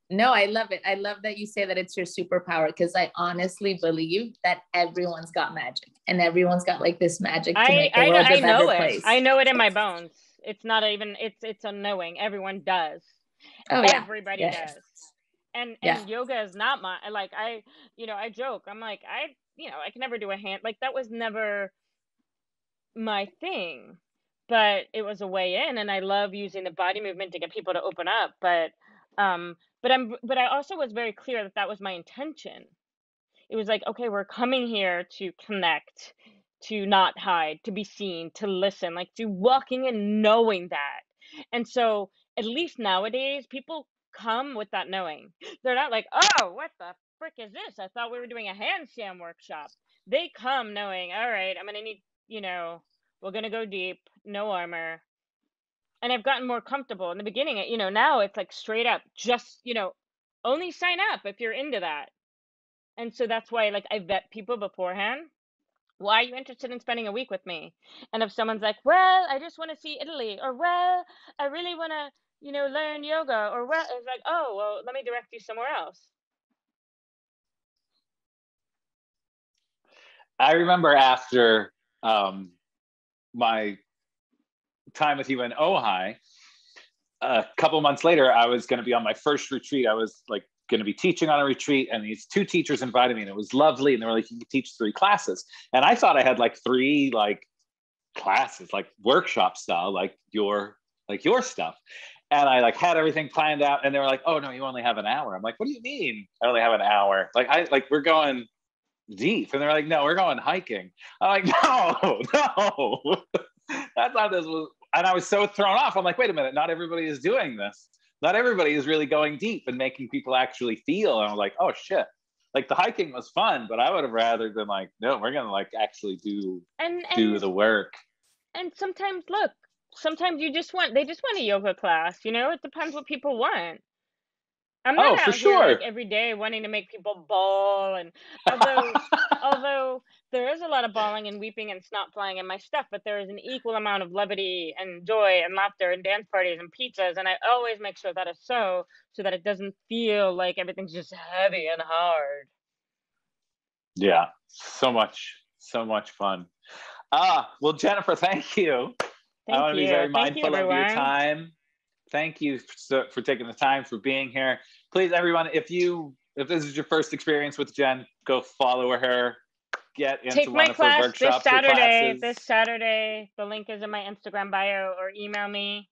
No, I love it. I love that you say that it's your superpower because I honestly believe that everyone's got magic and everyone's got like this magic to I, make the I, world I, a better know place. it. I know it in my bones. It's not even. It's it's unknowing. Everyone does. Oh, yeah. Everybody yes. does. And yeah. and yoga is not my like I you know I joke I'm like I you know I can never do a hand like that was never my thing but it was a way in and I love using the body movement to get people to open up but um but I'm but I also was very clear that that was my intention it was like okay we're coming here to connect to not hide to be seen to listen like to walking and knowing that and so at least nowadays, people come with that knowing. They're not like, oh, what the frick is this? I thought we were doing a handstand workshop. They come knowing, all right, I'm going to need, you know, We're going to go deep, no armor. And I've gotten more comfortable in the beginning. You know, now it's like straight up, just, you know, only sign up if you're into that. And so that's why, like, I vet people beforehand. Why are you interested in spending a week with me? And if someone's like, well, I just want to see Italy, or well, I really want to, you know, learn yoga, or well, it's like, oh, well, let me direct you somewhere else. I remember after um, my time with you in Ojai, a couple months later, I was going to be on my first retreat. I was like going to be teaching on a retreat, and these two teachers invited me, and it was lovely. And they were like, "You can teach three classes," and I thought I had like three like classes, like workshop style, like your like your stuff. And I like had everything planned out, and they were like, "Oh no, you only have an hour." I'm like, "What do you mean? I only have an hour?" Like I like we're going deep. And they're like, no, we're going hiking. I'm like, no, no, that's not this was. And I was so thrown off. I'm like, wait a minute, not everybody is doing this. Not everybody is really going deep and making people actually feel. And I was like, oh shit. Like the hiking was fun, but I would have rather been like, no, we're gonna like actually do and, and do the work. And sometimes look, sometimes you just want they just want a yoga class, you know? It depends what people want. I'm not oh, out for sure. Here, like, every day wanting to make people bawl, and although although there is a lot of bawling and weeping and snot flying in my stuff, but there is an equal amount of levity and joy and laughter and dance parties and pizzas, and I always make sure that is so, so that it doesn't feel like everything's just heavy and hard. Yeah, so much, so much fun. Ah, well, Jennifer, thank you. Thank I want to be very mindful you, of your time thank you for, for taking the time for being here. Please, everyone, if you if this is your first experience with Jen, go follow her. Get into Take one my of class her workshops this Saturday. This Saturday, the link is in my Instagram bio, or email me,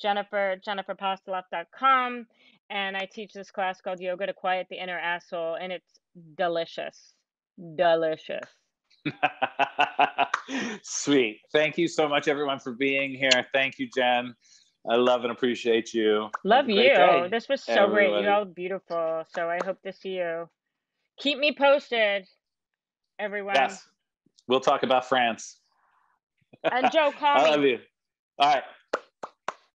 Jennifer jenniferpastiloff.com, and I teach this class called Yoga to Quiet the Inner Asshole, and it's delicious, delicious. Sweet. Thank you so much, everyone, for being here. Thank you, Jen. I love and appreciate you. Love you. Day, this was so everybody. great. You all beautiful. So I hope to see you. Keep me posted, everyone. Yes. We'll talk about France. And Joe, call I love you. All right.